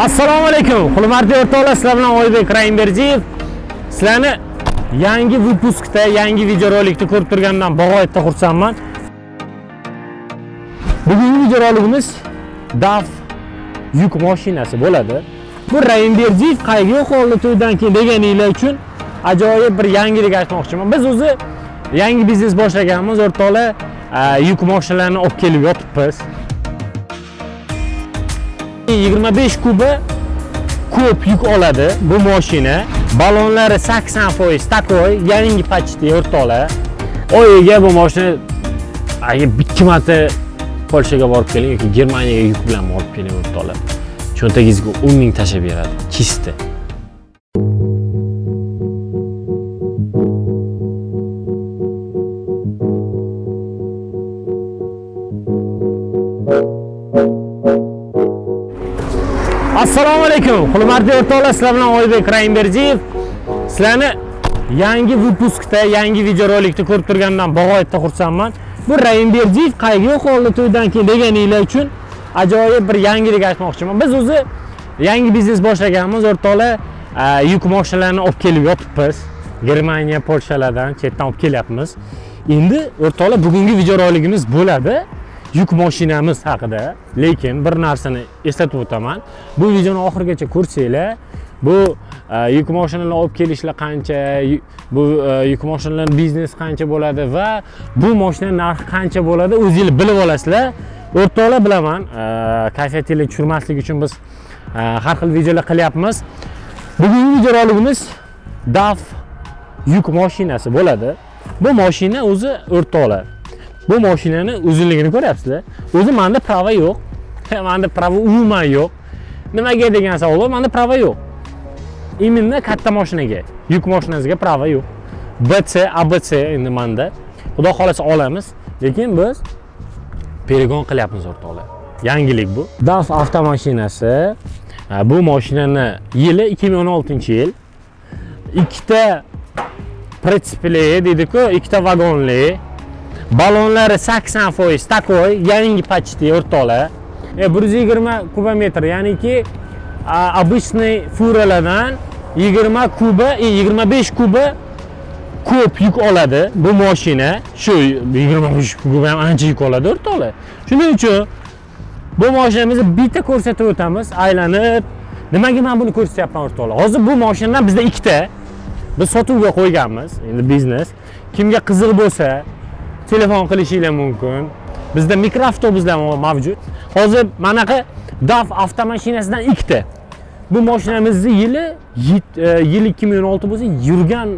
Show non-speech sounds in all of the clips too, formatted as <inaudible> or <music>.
assalomu alaykum. Hurmatli o'rtoqlar sizlar bilan oybek raimberdiyev. Sizlarni yangi выпускda yangi videorolikni ko'rib turganimdan bag'oyatda xursandman. Bugungi videorolikimiz daf yuk mashinasi bo'ladi. Bu raimberdiyev qayga yo'q oldi to'ydan keyin deganinglar uchun ajoyib bir yangilik aytmoqchiman. Biz o'zi yangi biznes boshlaganmiz o'rtoqlar yuk mashinalarini olib kelib yotibmiz. 25 kuba ko'p yuk oladi bu mashina ballonlari 80% takoy yangi почти o'rtoqlar oyiga bu mashina agar ikki marta polshaga borib keling yoki germaniyaga yuk bilan borib keling o'rtoqlar cho'ntagingizga 10 ming tashlab beradi чисто assalomu alaykum. Hurmatli o'rtoqlar sizlar bilan oybek raimberdiyev. Sizlarni yangi выпускda yangi videorolikni ko'rib turganimdan bag'oyatda xursandman. Bu raimberdiyev qayga yo'q oldi to'ydan keyin deganinglar uchun ajoyib bir yangilik aytmoqchiman. Biz o'zi yangi biznes boshlaganmiz o'rtoqlar. Yuk mashinalarini olib kelib yotibmiz germaniya polshalardan chetdan olib kelyapmiz. Endi o'rtoqlar bugungi videorolikimiz bo'ladi. Yuk mashinamiz haqida lekin bir narsani eslatib o'taman. Bu videoni oxirigacha ko'rsanglar bu e, yuk mashinalarini olib kelishlar qancha bu e, yuk mashinalarini biznesi qancha bo'ladi va bu mashina narxi qancha bo'ladi o'zinglar bilib olasizlar. O'rtoqlar bilaman e, kayfiyatinglarni tushirmaslik uchun biz e, har xil videolar qilyapmiz. Bugungi videorolikimiz daf yuk mashinasi bo'ladi. Bu mashina o'zi o'rtoqlar. Bu mashinani uzunligini ko'ryapsizlar o'zi manda prava yo'q. <laughs> Manda prava umuman yo'q. Nimaga degan savol bor manda prava yo'q. Именно katta mashinaga yuk mashinasiga prava yo'q. Bc abc endi manda. Xudo xohlasa olamiz. Lekin biz перегон qilyapmiz o'rtoqlar yangilik bu. Daf avtomashinasi. Bu mashinani yili 2016 yil. Ikkita pritsepli deydiku ikkita vagonli. Ballonlari 80% такой yangi почти o'rtoqlar e, 120 kubometr ya'niki обычный furalardan 20 kuba e, 25 kuba ko'p yuk oladi bu mashina shu 25 kuba ham ancha yuk oladi o'rtoqlar shuning uchun bu mashinamizni bitta ko'rsatib o'tamiz aylanib. Nimaga man buni ko'rsatyapman o'rtoqlar hozir bu mashinadan bizda ikkita biz sotuvga qo'yganmiz endi biznes. Kimga qiziq bo'lsa telefon qilishinglar mumkin. Bizda mikroavtobuslar ham mavjud. Hozir manaqa daf avtomashinasidan ikkita. Bu moshinamizni yili e, yil ikki ming yil 2016 bo'lsa yurgan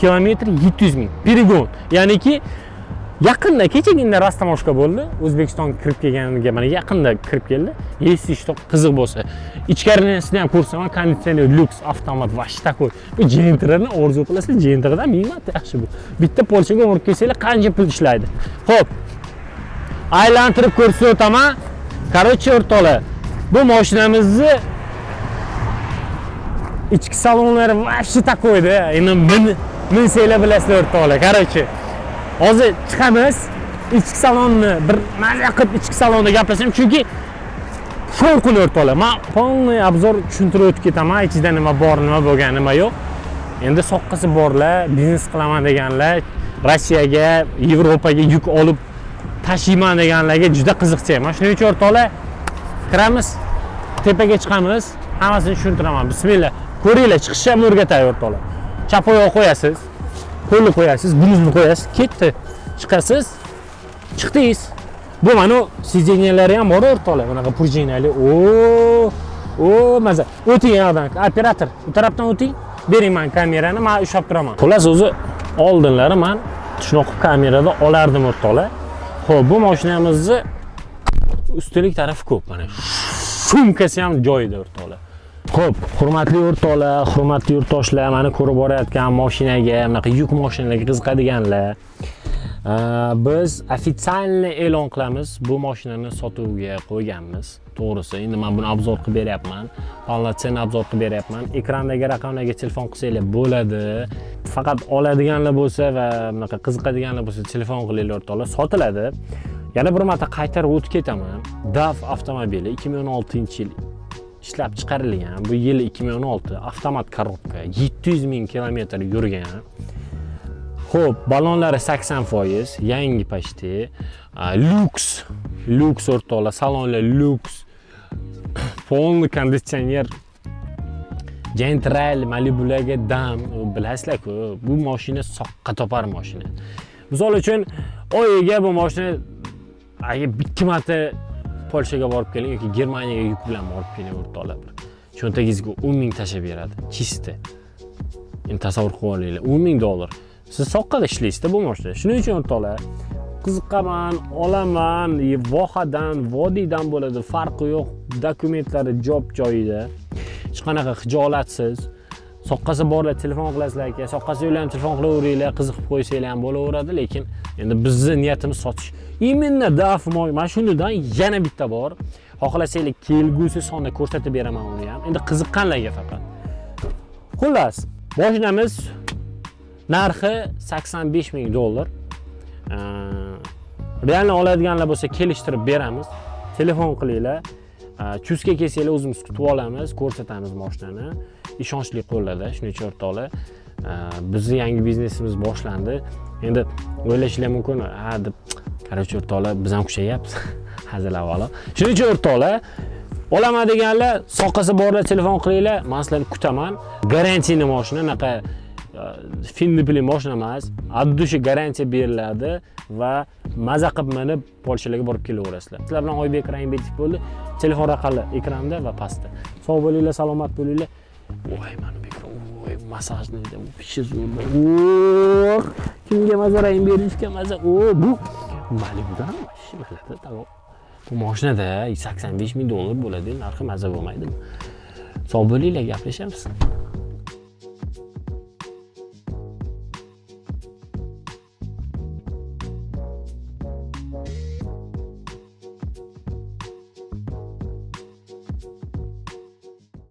kilometr 700 ming. Перегон ya'niki yaqinda kechagina rastamoshka bo'ldi. O'zbekistonga kirib kelganiga mana yaqinda kirib keldi. Если что qiziq bo'lsa ichkarisini ham ko'rsaman konditsioner lyuks avtomat вообще такой bu jentrni orzu qilasiz jentrdan ming marta yaxshi bu. Bitta polshaga o'rib kelsanglar qancha pul ishlaydi? Ho'p aylantirib ko'rsatib o'taman. Короче o'rtoqlar bu mashinamizni ichki salonlari вообще такойda endi minsanglar bilasizlar o'rtoqlar. Короче. Hozir chiqamiz. Ichki salonni bir maza qilib ichki salonda gaplashamiz. Chunki shovqin o'rtoqlar man полный обзор tushuntirib o'tib ketaman. Ichida nima bor nima bo'lgan nima yo'q. Endi soqqasi borlar biznes qilaman deganlar rossiyaga yevropaga yuk olib tashiyman deganlarga juda qiziqchayman. Shuning uchun o'rtoqlar kiramiz tepaga chiqamiz. Hammasini tushuntiraman. Bismillah. Ko'ringlar chiqishni ham o'rgatay o'rtoqlar chap oyoq qo'yasiz. Qo'lni qo'yasiz bluzni qo'yasiz ketdi chiqasiz chiqdingiz. Bu mana sideniyalari ham bor o'rtoqlar bunaqa пружинали o o maza o'ting yoqdan operator bu tarafdan o'ting. Bering man kamerani man ushlab turaman. Xullas o'zi oldinlari man shunaqa kamerada olardim o'rtoqlar ho'p bu mashinamizni ustunlik tarafi ko'p mana. Sumkasi ham joyida o'rtoqlar Xo'p, hurmatli o'rtoqlar, hurmatli yurtdoshlar, meni ko'rib borayotgan mashinaga, bunaqa yuk mashinalarga qiziqadiganlar, biz официально e'lon qilamiz bu mashinani sotuvga qo'yganmiz. To'g'risi endi men buni obzor qilib beryapman. Полноценный obzor qilib beryapman. Ekrandagi raqamlarga telefon qilsanglar bo'ladi. Faqat oladiganlar bo'lsa va bunaqa qiziqadiganlar bo'lsa telefon qilinglar o'rtoqlar sotiladi. Yana bir marta qaytarib o'tib ketaman. Daf avtomobili 2016 yil ishlab chiqarilgan. Bu yil 2016 avtomat korobka 700 ming kilometr yurgan. Ho'p ballonlari 80 foiz yangi почти lyuks lyuks o'rtoqlar salonlar lyuks полный <coughs> konditsioner gentral malibularga dam bilasizlar-ku bu mashina soqqa topar mashina misol uchun oyiga bu mashina agar ikki marta polshaga borib keling yoki germaniyaga yuk bilan borib keling o'rtoqlar cho'ntagingizga o'n ming tashlab beradi чисто endi tasavvur qilib olinglar o'n ming dollar. Siz soqqada ishlaysizda bu mashina shuning uchun o'rtoqlar qiziqaman olaman vohadan vodiydan bo'ladi farqi yo'q. Dokumentlari job joyida. Hech qanaqa xijolatsiz? Soqqasi borlar telefon qilasizlar aka. Soqqasi yo'qlar ham telefon qilaveringlar qiziqib qo'ysanglar ham bo'laveradi lekin endi bizni niyatimiz sotish. Именно daf mana shundan yana bitta bor. Xohlasanglar kelgusi sonda ko'rsatib beraman uni ham. Endi qiziqqanlarga faqat. Xullas mashinamiz narxi 85 ming dollar. Realni oladiganlar bo'lsa kelishtirib beramiz. Telefon qilinglar. Chusga kelsanglar o'zimiz kutib olamiz ko'rsatamiz mashinani ishonchli qo'llarda shuning uchun o'rtoqlar bizni yangi biznesimiz boshlandi. Endi o'ylashinglar mumkin. Ha deb короче o'rtoqlar biz ham kuchayyapmiz <laughs> hazil avvalo. Shuning uchun o'rtoqlar olaman deganlar soqasi borlar telefon qilinglar man sizlarni kutaman. Garantiyni mashina anaqa e, findipli mashina emas. От души garantiya beriladi va maza qilib minib polshalarga borib kelaverasizlar. Sizlar bilan oybek raimbekov bo'ldi. Telefon raqami ekranda va pastda. Sog' bo'linglar salomat bo'linglar. Voy mana bu voy massajni вообще zo'r kimga maza rahm berishga maza o bu malibudan вообще bu mashinada sakson besh ming dollar bo'ladi narxi maza bo'lmaydimi sog' bo'linglar gaplashamiz